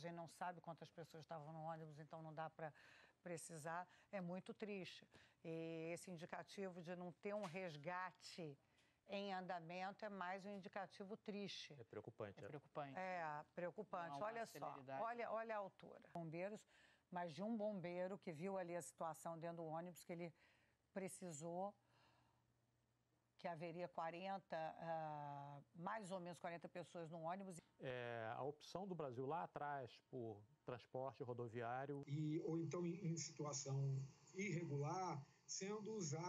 contagem, não sabe quantas pessoas estavam no ônibus, então não dá para precisar. É muito triste. E esse indicativo de não ter um resgate em andamento é mais um indicativo triste. É preocupante. É preocupante. É, preocupante. Olha só, olha, olha a altura. Bombeiros, mas de um bombeiro que viu ali a situação dentro do ônibus, que ele precisou que haveria 40, uh, ah, mais ou menos 40 pessoas no ônibus. É, a opção do Brasil lá atrás por transporte rodoviário. E, ou então em, em situação irregular, sendo usada